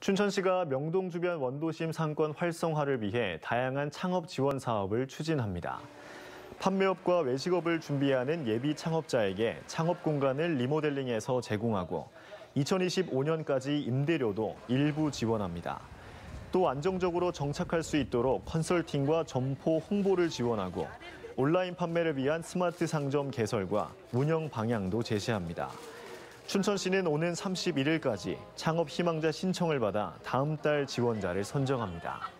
춘천시가 명동 주변 원도심 상권 활성화를 위해 다양한 창업 지원 사업을 추진합니다. 판매업과 외식업을 준비하는 예비 창업자에게 창업 공간을 리모델링해서 제공하고 2025년까지 임대료도 일부 지원합니다. 또 안정적으로 정착할 수 있도록 컨설팅과 점포 홍보를 지원하고 온라인 판매를 위한 스마트 상점 개설과 운영 방향도 제시합니다. 춘천시는 오는 31일까지 창업 희망자 신청을 받아 다음 달 지원자를 선정합니다.